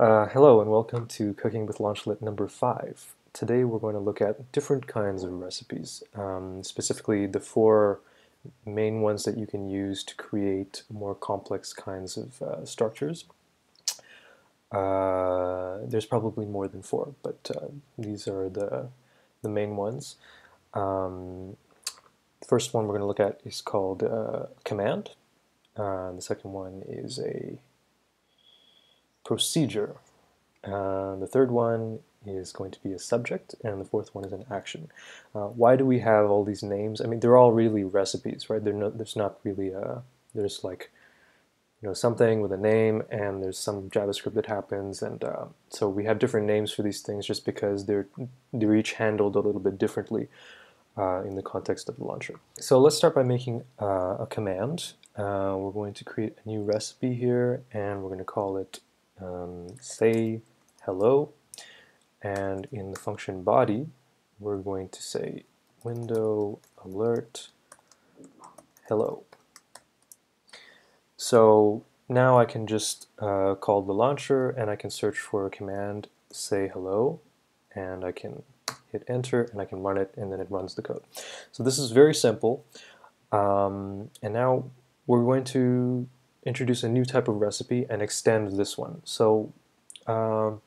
Uh, hello and welcome to Cooking with Launchlet number 5. Today we're going to look at different kinds of recipes, um, specifically the four main ones that you can use to create more complex kinds of uh, structures. Uh, there's probably more than four, but uh, these are the, the main ones. Um, the first one we're going to look at is called uh, command. Uh, the second one is a procedure. Uh, the third one is going to be a subject, and the fourth one is an action. Uh, why do we have all these names? I mean, they're all really recipes, right? No, there's not really a, there's like, you know, something with a name, and there's some JavaScript that happens, and uh, so we have different names for these things just because they're they're each handled a little bit differently uh, in the context of the launcher. So let's start by making uh, a command. Uh, we're going to create a new recipe here, and we're going to call it um, say hello and in the function body we're going to say window alert hello. So now I can just uh, call the launcher and I can search for a command say hello and I can hit enter and I can run it and then it runs the code. So this is very simple. Um, and now we're going to introduce a new type of recipe and extend this one. So um,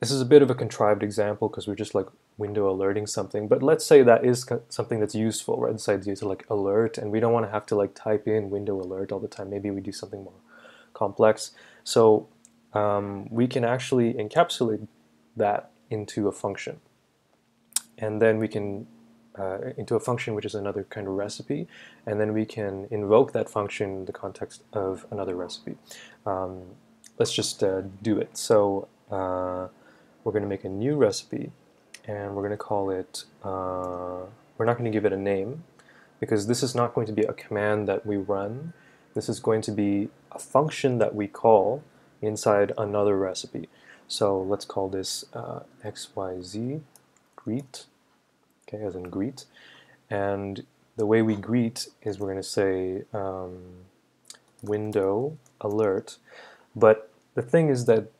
this is a bit of a contrived example because we're just like window alerting something, but let's say that is something that's useful, right? This idea to like alert, and we don't want to have to like type in window alert all the time. Maybe we do something more complex. So um, we can actually encapsulate that into a function. And then we can uh, into a function which is another kind of recipe, and then we can invoke that function in the context of another recipe. Um, let's just uh, do it. So uh, we're going to make a new recipe, and we're going to call it, uh, we're not going to give it a name, because this is not going to be a command that we run. This is going to be a function that we call inside another recipe. So let's call this uh, xyz greet okay, as in greet. And the way we greet is we're going to say um, window alert. But the thing is that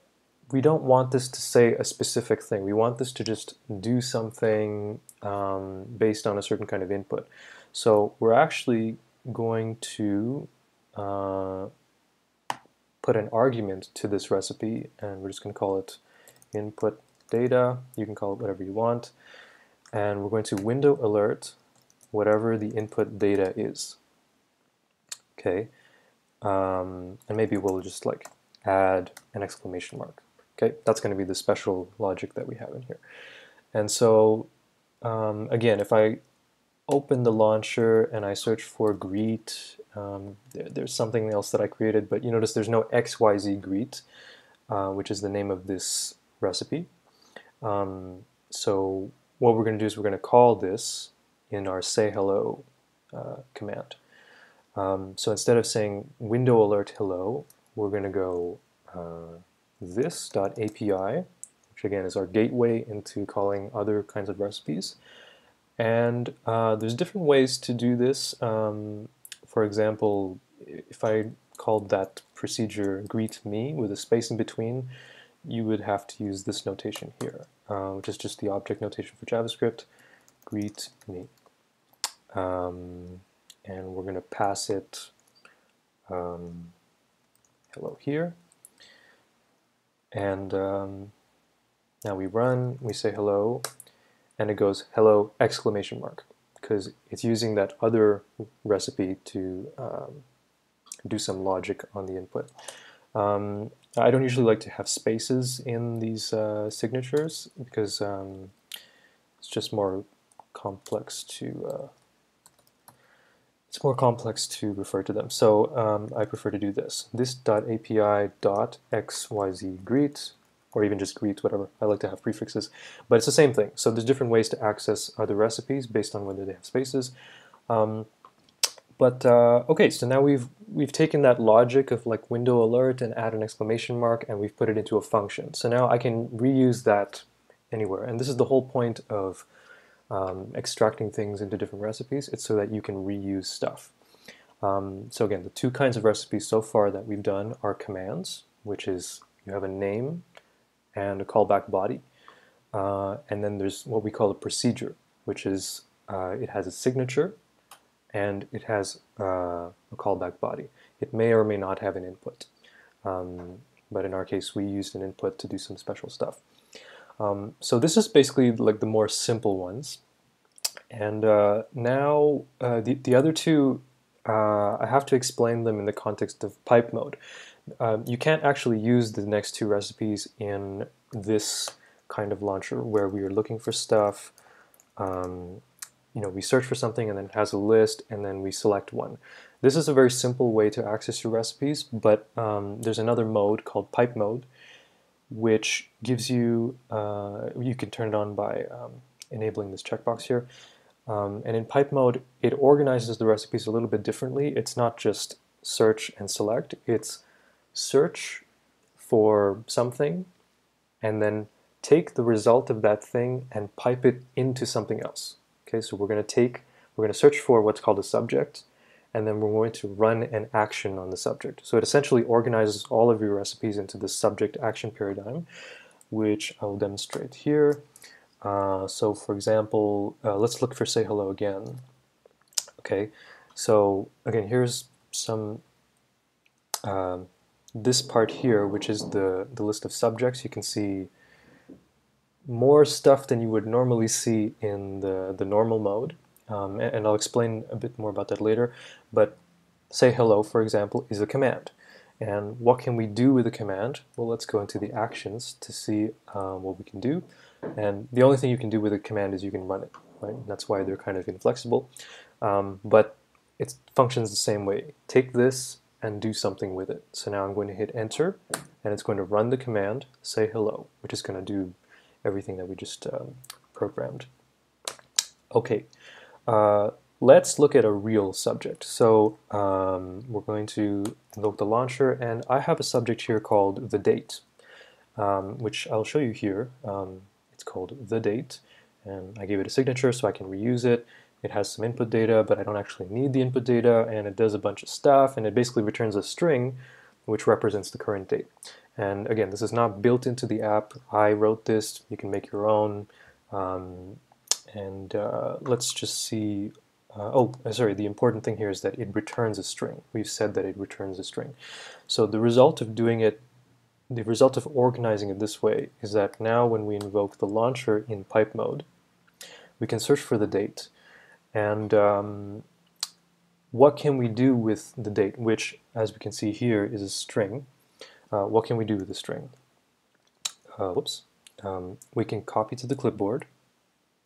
we don't want this to say a specific thing. We want this to just do something um, based on a certain kind of input. So we're actually going to uh, put an argument to this recipe, and we're just going to call it input data. You can call it whatever you want and we're going to window alert whatever the input data is. Okay, um, and maybe we'll just like add an exclamation mark. Okay, that's going to be the special logic that we have in here. And so um, again, if I open the launcher and I search for greet, um, there, there's something else that I created, but you notice there's no XYZ greet, uh, which is the name of this recipe. Um, so what we're going to do is we're going to call this in our say hello uh, command. Um, so instead of saying window alert hello, we're going to go uh, this.api, which again is our gateway into calling other kinds of recipes. And uh, there's different ways to do this. Um, for example, if I called that procedure greet me with a space in between, you would have to use this notation here, uh, which is just the object notation for JavaScript, greet me. Um, and we're going to pass it um, hello here. And um, now we run, we say hello, and it goes hello exclamation mark because it's using that other recipe to um, do some logic on the input. Um, I don't usually like to have spaces in these uh, signatures because um, it's just more complex to uh, it's more complex to refer to them. So um, I prefer to do this. This .api dot xyz greet or even just greet, whatever. I like to have prefixes, but it's the same thing. So there's different ways to access other recipes based on whether they have spaces. Um, but uh, okay, so now we've we've taken that logic of like window alert and add an exclamation mark and we've put it into a function. So now I can reuse that anywhere. And this is the whole point of um, extracting things into different recipes. It's so that you can reuse stuff. Um, so again, the two kinds of recipes so far that we've done are commands, which is you have a name and a callback body. Uh, and then there's what we call a procedure, which is uh, it has a signature and it has uh, a callback body. It may or may not have an input. Um, but in our case, we used an input to do some special stuff. Um, so this is basically like the more simple ones. And uh, now uh, the, the other two, uh, I have to explain them in the context of pipe mode. Um, you can't actually use the next two recipes in this kind of launcher where we are looking for stuff. Um, you know, we search for something and then it has a list and then we select one. This is a very simple way to access your recipes, but um, there's another mode called pipe mode, which gives you, uh, you can turn it on by um, enabling this checkbox here. Um, and in pipe mode, it organizes the recipes a little bit differently. It's not just search and select, it's search for something and then take the result of that thing and pipe it into something else. Okay, so we're going to take, we're going to search for what's called a subject, and then we're going to run an action on the subject. So it essentially organizes all of your recipes into the subject action paradigm, which I will demonstrate here. Uh, so for example, uh, let's look for say hello again. Okay, so again, here's some, um, this part here, which is the, the list of subjects. You can see more stuff than you would normally see in the, the normal mode. Um, and, and, I'll explain a bit more about that later. But say hello, for example, is a command. And what can we do with a command? Well, let's go into the actions to see um, what we can do. And the only thing you can do with a command is you can run it, right? That's why they're kind of inflexible. Um, but it functions the same way. Take this and do something with it. So now I'm going to hit enter, and it's going to run the command, say hello, which is going to do everything that we just um, programmed. Okay, uh, let's look at a real subject. So um, we're going to invoke the launcher, and I have a subject here called the date, um, which I'll show you here. Um, it's called the date, and I gave it a signature so I can reuse it. It has some input data, but I don't actually need the input data, and it does a bunch of stuff, and it basically returns a string which represents the current date. And again, this is not built into the app. I wrote this. You can make your own. Um, and uh, let's just see. Uh, oh, uh, sorry, the important thing here is that it returns a string. We've said that it returns a string. So the result of doing it, the result of organizing it this way is that now when we invoke the launcher in pipe mode, we can search for the date. And um, what can we do with the date, which, as we can see here, is a string. Uh, what can we do with the string? Uh, whoops. Um, we can copy to the clipboard.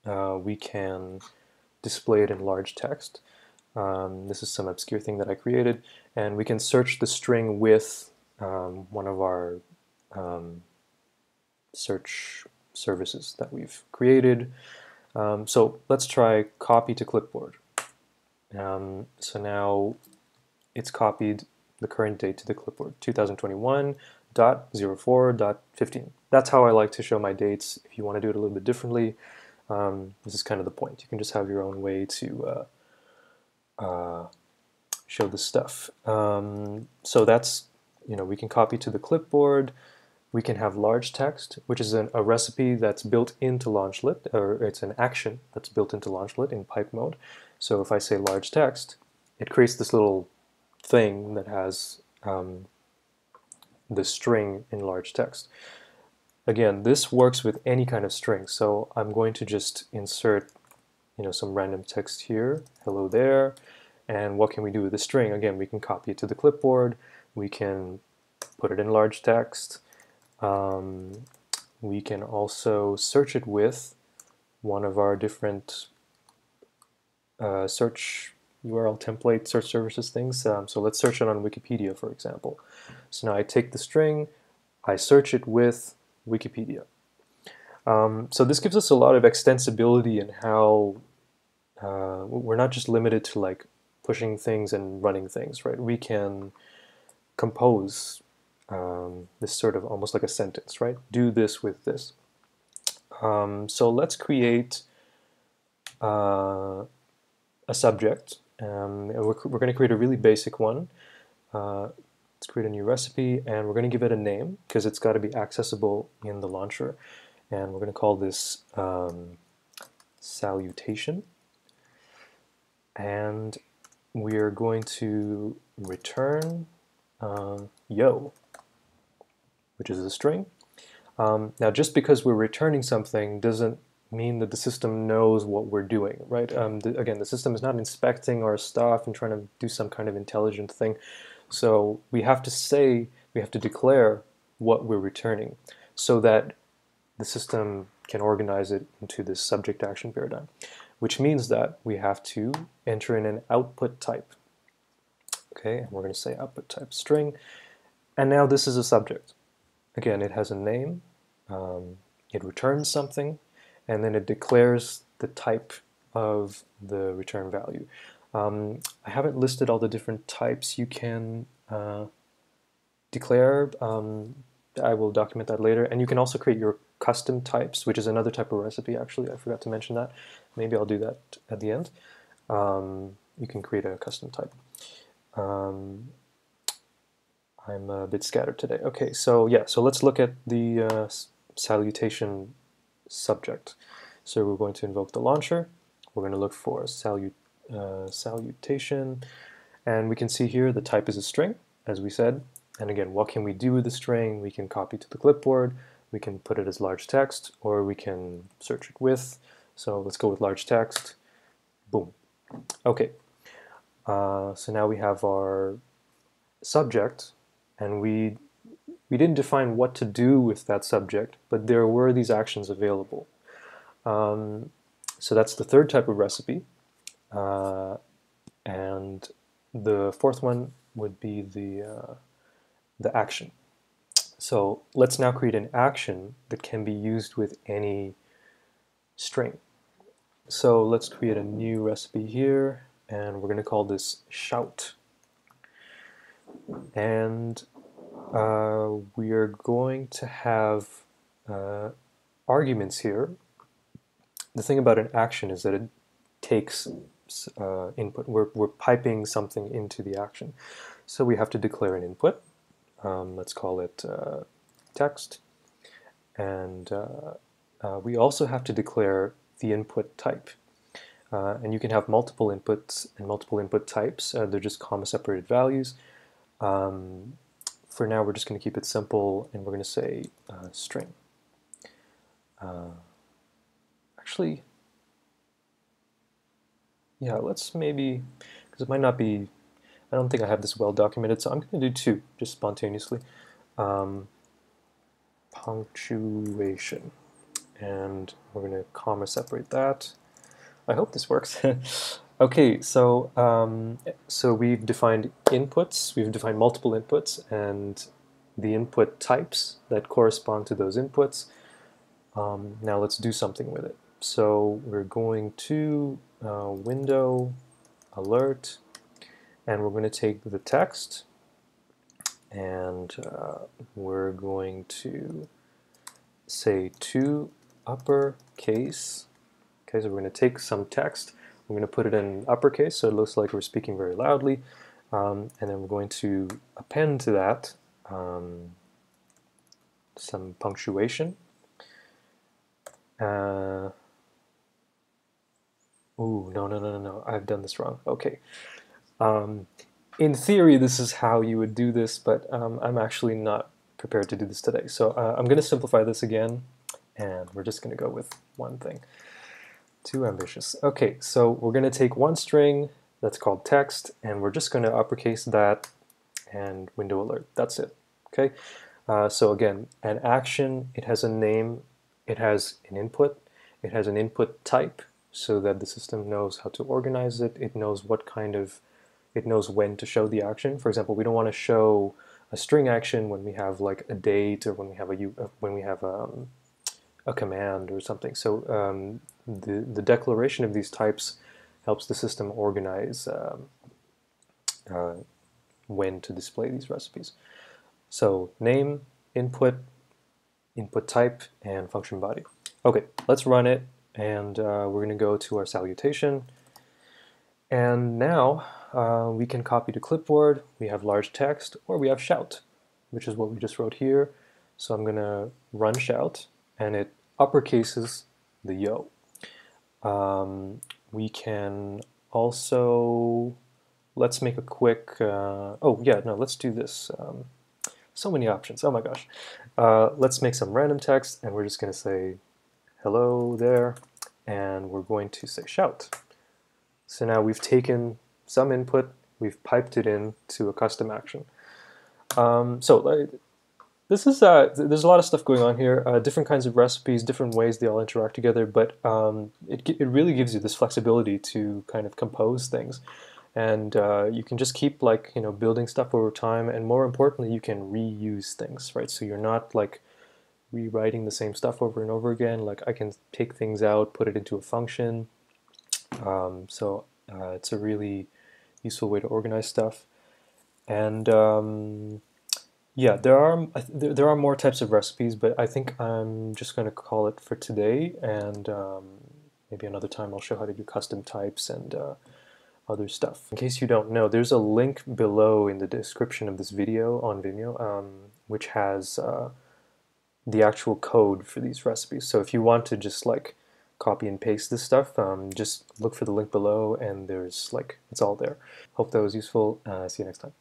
Uh, we can display it in large text. Um, this is some obscure thing that I created. And we can search the string with um, one of our um, search services that we've created. Um, so let's try copy to clipboard. Um, so now it's copied the current date to the clipboard, 2021.04.15. That's how I like to show my dates. If you want to do it a little bit differently, um, this is kind of the point. You can just have your own way to uh, uh, show the stuff. Um, so that's, you know, we can copy to the clipboard. We can have large text, which is an, a recipe that's built into Launchlet, or it's an action that's built into Launchlet in pipe mode. So if I say large text, it creates this little thing that has um, the string in large text. Again, this works with any kind of string, so I'm going to just insert you know, some random text here, hello there, and what can we do with the string? Again, we can copy it to the clipboard, we can put it in large text, um, we can also search it with one of our different uh, search URL template search services things. Um, so let's search it on Wikipedia, for example. So now I take the string, I search it with Wikipedia. Um, so this gives us a lot of extensibility in how uh, we're not just limited to like pushing things and running things, right? We can compose um, this sort of almost like a sentence, right? Do this with this. Um, so let's create uh, a subject um, we're, we're going to create a really basic one. Uh, let's create a new recipe and we're going to give it a name because it's got to be accessible in the launcher. And we're going to call this um, salutation. And we're going to return uh, yo, which is a string. Um, now, just because we're returning something doesn't mean that the system knows what we're doing, right? Um, the, again, the system is not inspecting our stuff and trying to do some kind of intelligent thing. So we have to say, we have to declare what we're returning so that the system can organize it into this subject action paradigm, which means that we have to enter in an output type. Okay, and we're going to say output type string. And now this is a subject. Again, it has a name, um, it returns something, and then it declares the type of the return value. Um, I haven't listed all the different types you can uh, declare. Um, I will document that later. And you can also create your custom types, which is another type of recipe, actually. I forgot to mention that. Maybe I'll do that at the end. Um, you can create a custom type. Um, I'm a bit scattered today. Okay, so yeah, so let's look at the uh, salutation subject. So we're going to invoke the launcher. We're going to look for salut uh, salutation. And we can see here the type is a string, as we said. And again, what can we do with the string? We can copy to the clipboard, we can put it as large text, or we can search it with. So let's go with large text. Boom. Okay. Uh, so now we have our subject, and we we didn't define what to do with that subject, but there were these actions available. Um, so that's the third type of recipe. Uh, and the fourth one would be the, uh, the action. So let's now create an action that can be used with any string. So let's create a new recipe here, and we're going to call this shout. And uh, we are going to have uh, arguments here. The thing about an action is that it takes uh, input. We're, we're piping something into the action. So we have to declare an input. Um, let's call it uh, text. And uh, uh we also have to declare the input type. Uh, and you can have multiple inputs and multiple input types. Uh, they're just comma separated values. Um, for now, we're just going to keep it simple, and we're going to say string. actually, yeah, let's maybe, because it might not be, I don't think I have this well documented, so I'm going to do two, just spontaneously. Um, punctuation. And we're going to comma separate that. I hope this works. okay, so um, so we've defined inputs, we've defined multiple inputs, and the input types that correspond to those inputs. Um, now let's do something with it. So we're going to uh, window alert and we're going to take the text and uh, we're going to say to uppercase okay so we're going to take some text we're going to put it in uppercase so it looks like we're speaking very loudly um, and then we're going to append to that um, some punctuation uh, Ooh, no, no, no, no, no, I've done this wrong. Okay. Um, in theory, this is how you would do this, but um, I'm actually not prepared to do this today. So uh, I'm going to simplify this again, and we're just going to go with one thing. Too ambitious. Okay, so we're going to take one string that's called text, and we're just going to uppercase that and window alert. That's it. Okay. Uh, so again, an action, it has a name, it has an input, it has an input type, so that the system knows how to organize it. It knows what kind of, it knows when to show the action. For example, we don't want to show a string action when we have like a date or when we have a uh, when we have um, a command or something. So um, the the declaration of these types helps the system organize um, uh, when to display these recipes. So name, input, input type, and function body. Okay, let's run it and uh, we're going to go to our salutation And now uh, we can copy to clipboard, we have large text, or we have shout, which is what we just wrote here. So I'm going to run shout, and it uppercases the yo. Um, we can also, let's make a quick, uh, oh yeah, no, let's do this. Um, so many options, oh my gosh. Uh, let's make some random text, and we're just going to say hello there, and we're going to say shout. So now we've taken some input, we've piped it in to a custom action. Um, so uh, this is uh, there's a lot of stuff going on here, uh, different kinds of recipes, different ways they all interact together, but um, it, it really gives you this flexibility to kind of compose things. And uh, you can just keep like you know building stuff over time, and more importantly, you can reuse things, right? So you're not like rewriting the same stuff over and over again. Like I can take things out, put it into a function, um, so uh, it's a really useful way to organize stuff. And um, yeah, there are there are more types of recipes, but I think I'm just going to call it for today. And um, maybe another time I'll show how to do custom types and uh, other stuff. In case you don't know, there's a link below in the description of this video on Vimeo, um, which has uh, the actual code for these recipes. So if you want to just like copy and paste this stuff, um, just look for the link below and there's like, it's all there. Hope that was useful. Uh, see you next time.